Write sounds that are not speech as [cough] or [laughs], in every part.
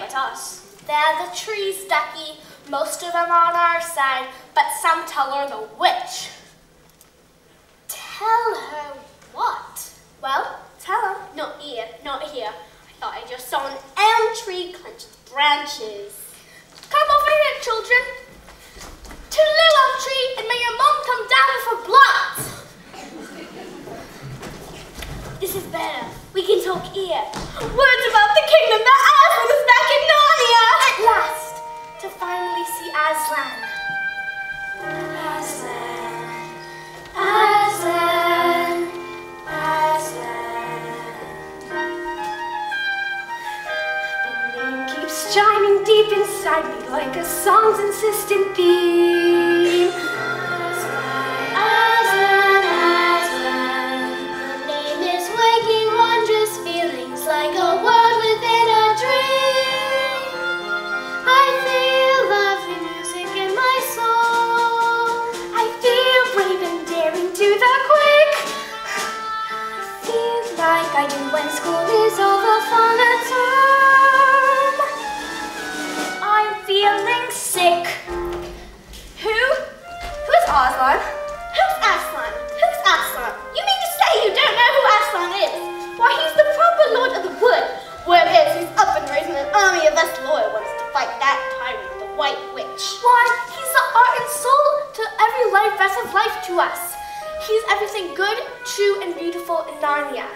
but us? They're the trees, Ducky. Most of them on our side, but some tell her the witch. Tell her what? Well, tell her. Not here, not here. I thought I just saw an elm tree clench its branches. Come over here, children. To the elm tree, and may your mom come down with her blood. This is better. We can talk here. Words about the kingdom that Aslan is back in Narnia! At last, to finally see Aslan. Aslan, Aslan, Aslan. The name keeps chiming deep inside me like a song's insistent theme. Us. He's everything good, true, and beautiful in Narnia.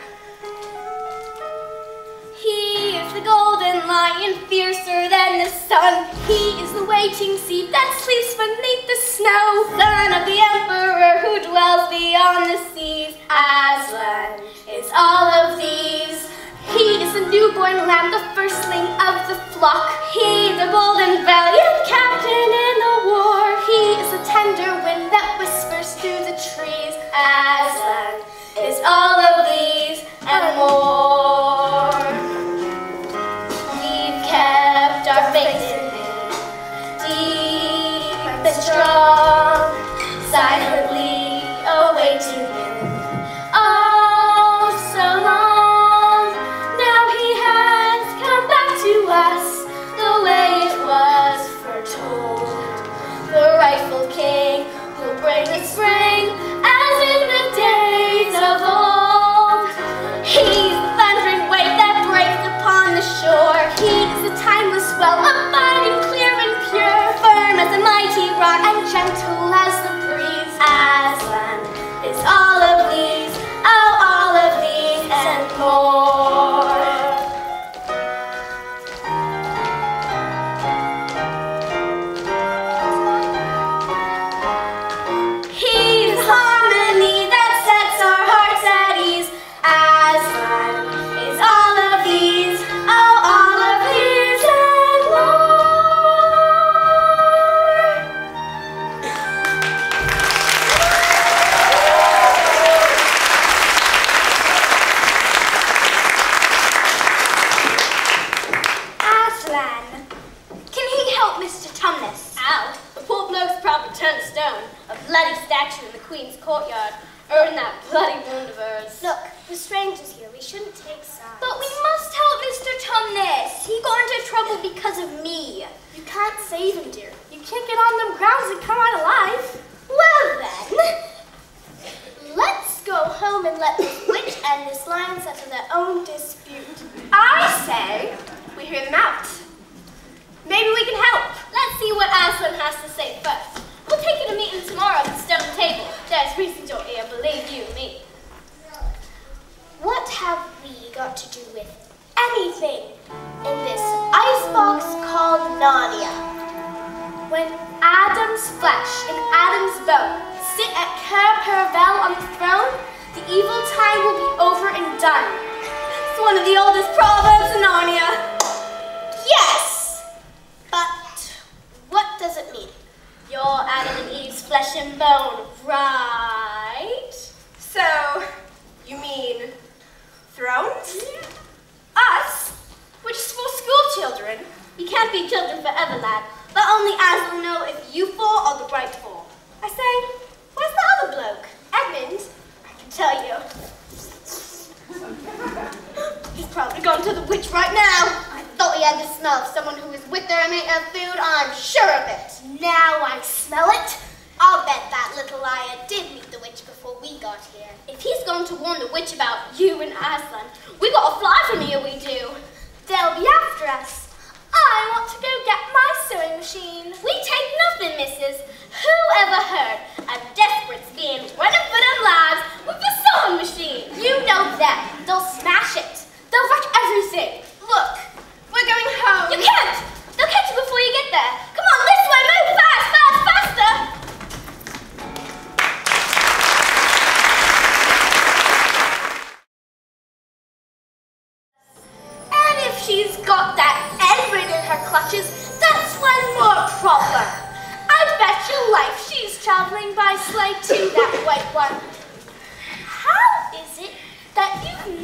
He is the golden lion, fiercer than the sun. He is the waiting sea that sleeps beneath the snow. Son of the emperor who dwells beyond the seas. Aslan is all of these. He is the newborn lamb, the firstling of the flock. He, the bold and valiant captain in the war. He is the tender wind that whispers through the trees. Is well, abiding of me. You can't save him, dear. You can't get on them grounds and come out alive. Well then. Let's go home and let this witch [coughs] and this lion settle their own dispute. I say we hear them out. Maybe we can help. Let's see what Aslan has to say first. We'll take you to meeting tomorrow at the stone table. There's reason to ear, believe you me. What have we got to do with anything in this icebox called Narnia? When Adam's flesh and Adam's bone sit at Cair Paravel on the throne, the evil time will be over and done. It's one of the oldest proverbs in Narnia. Yes! But what does it mean? You're Adam and Eve's flesh and bone, right? So, you mean thrones? Us? We're for four school children. You can't be children forever, lad. But only as will know if you four are the right four. I say, where's the other bloke? Edmund? I can tell you. [laughs] He's probably gone to the witch right now. I thought he had the smell of someone who was with her and ate her food. I'm sure of it. Now I smell it. I'll bet that little liar did meet the witch before we got here. If he's going to warn the witch about you and Aslan, we gotta fly from here, we do. They'll be after us. I want to go get my sewing machine. We take nothing, missus. Who ever heard of desperate being running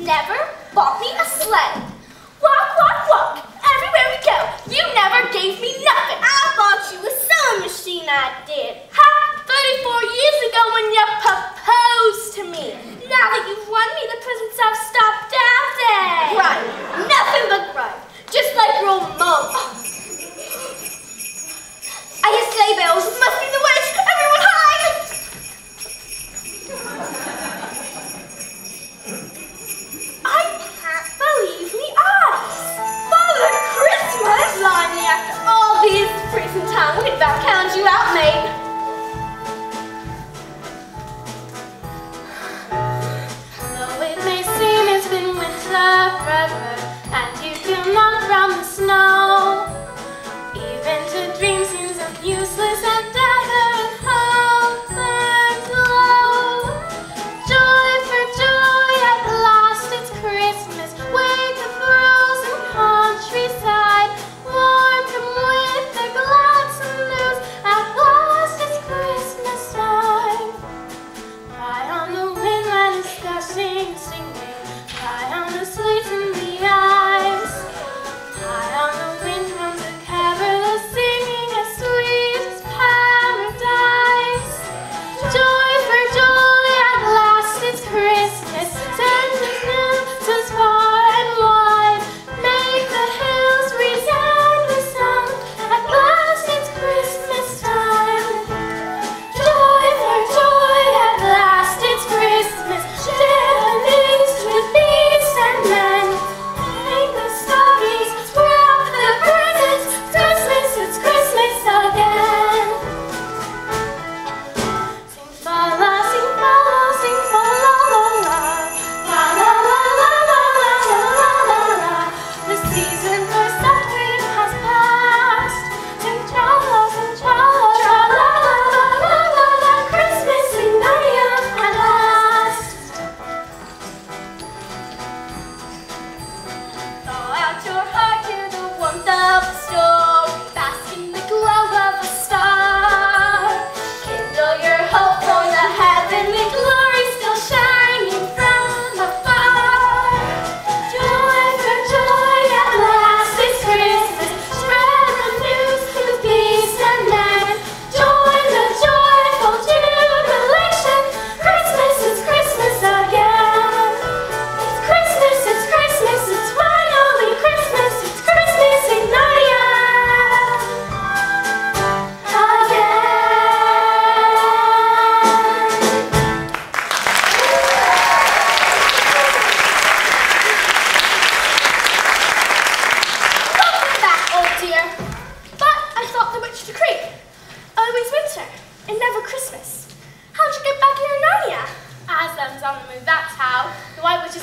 never bought me a sled? Walk, walk, walk, everywhere we go. You never gave me nothing. I bought you a sewing machine, I did. Ha! 34 years ago when you proposed to me. Now that you've won me, the presents have stopped dancing. Right. Nothing but right. Just like your old mom. I hear sleigh bells. Must be the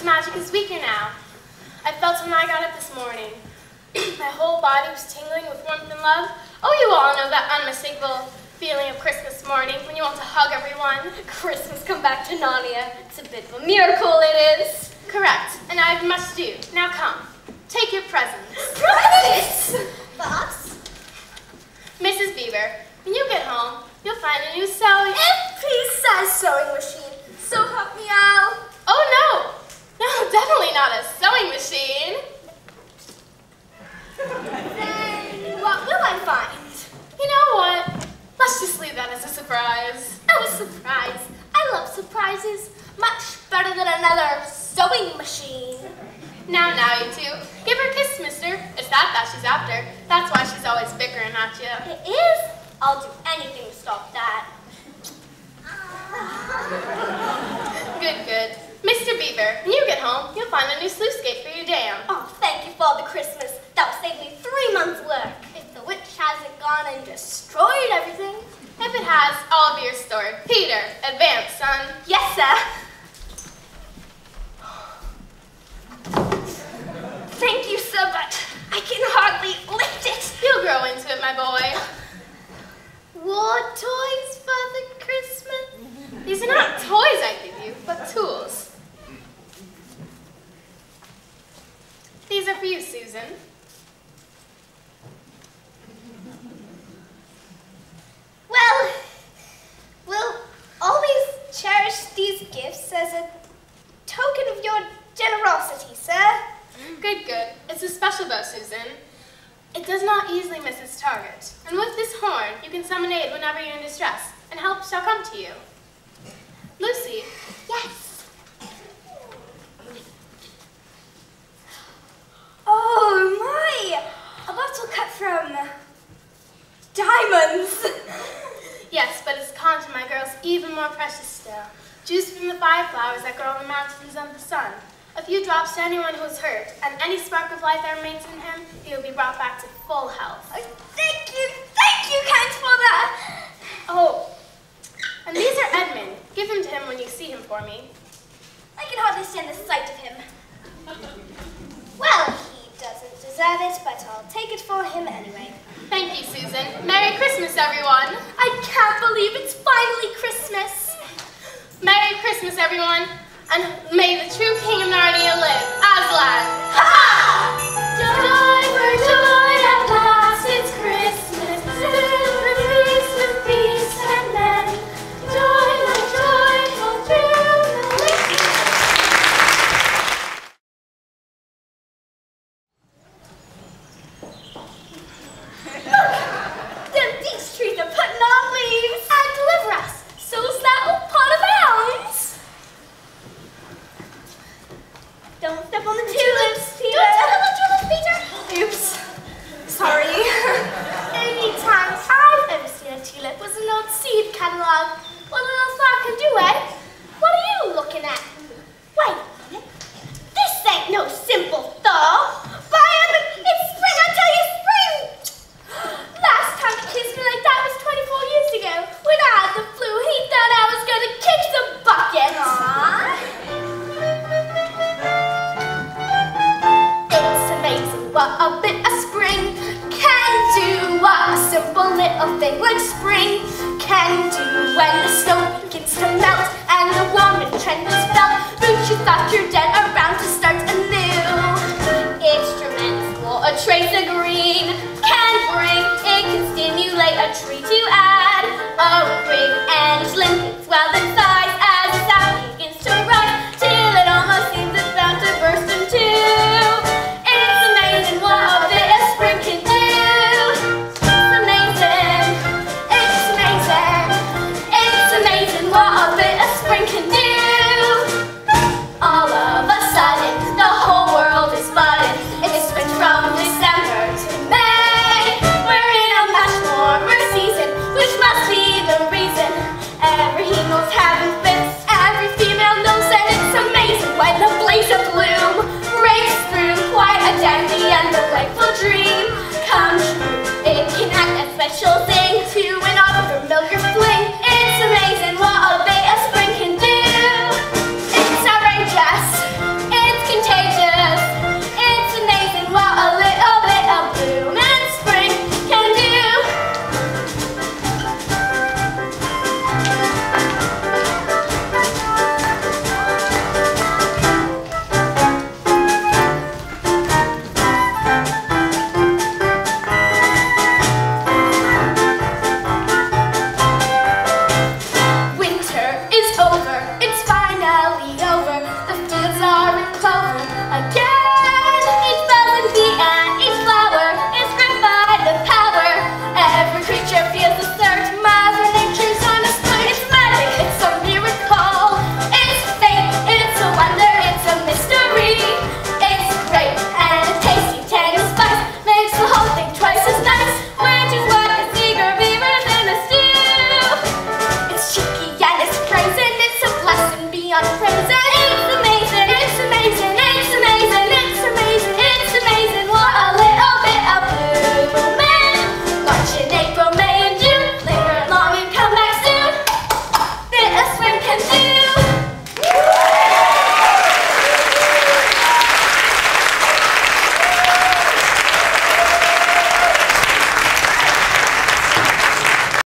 Magic is weaker now. I felt when I got up this morning. [clears throat] My whole body was tingling with warmth and love. Oh, you all know that unmistakable feeling of Christmas morning when you want to hug everyone. [laughs] Christmas come back to Narnia. It's a bit of a miracle, it is. Correct, and I have much to do. Now come, take your presents. [laughs] Presents? Box? Mrs. Beaver, when you get home, you'll find a new sewing... MP-size sewing machine. So help me out. Oh! No, not a sewing machine. Then what will I find? You know what? Let's just leave that as a surprise. Oh, a surprise. I love surprises. Much better than another sewing machine. Now, now, you two. Give her a kiss, mister. It's that that she's after. That's why she's always bickering at you. It is? I'll do anything to stop that. Good, good. Mr. Beaver, when you get home, you'll find a new sluice gate for your dam. Oh, thank you, Father Christmas. That'll save me three months' work. If the witch hasn't gone and destroyed everything. If it has, all of you restored. Peter, advance, son. Yes, sir. Thank you so much. I can hardly lift it. You'll grow into it, my boy. War toys, Father Christmas? These are not toys I give you, but tools. These are for you, Susan. Well, we'll always cherish these gifts as a token of your generosity, sir. Good, good. It's a special bow, Susan. It does not easily miss its target. And with this horn, you can summon aid whenever you're in distress, and help shall come to you. Lucy, Yes. Oh my! A bottle cut from yes, but it's conjured my girl's even more precious still. Juice from the five flowers that grow on the mountains of the sun. A few drops to anyone who is hurt, and any spark of life that remains in him, he will be brought back to full health. Oh, thank you, thank you, kind father. Oh, and these are Edmund. Give them to him when you see him for me. I can hardly stand the sight of him. Well, doesn't deserve it, but I'll take it for him anyway. Thank you, Susan. Merry Christmas, everyone. I can't believe it's finally Christmas. Merry Christmas, everyone. And may the true King of Narnia live. Aslan. Ha! Like spring can do when the snow begins to melt and the warmer trend is felt. Root, you thought you're dead around to start anew. Instruments for a trace of green can bring. It can stimulate a tree to add a ring and limpets while the